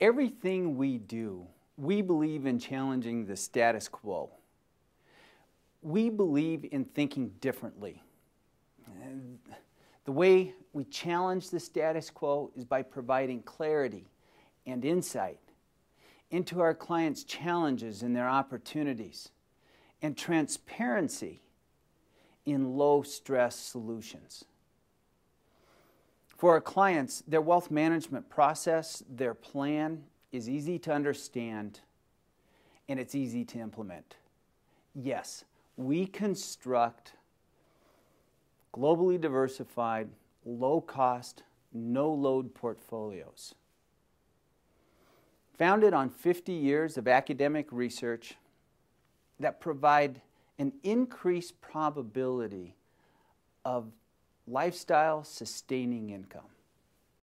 Everything we do, we believe in challenging the status quo. We believe in thinking differently. The way we challenge the status quo is by providing clarity and insight into our clients' challenges and their opportunities, and transparency in low stress solutions. For our clients, their wealth management process, their plan is easy to understand and it's easy to implement. Yes, we construct globally diversified, low cost, no load portfolios. Founded on 50 years of academic research that provide an increased probability of lifestyle sustaining income.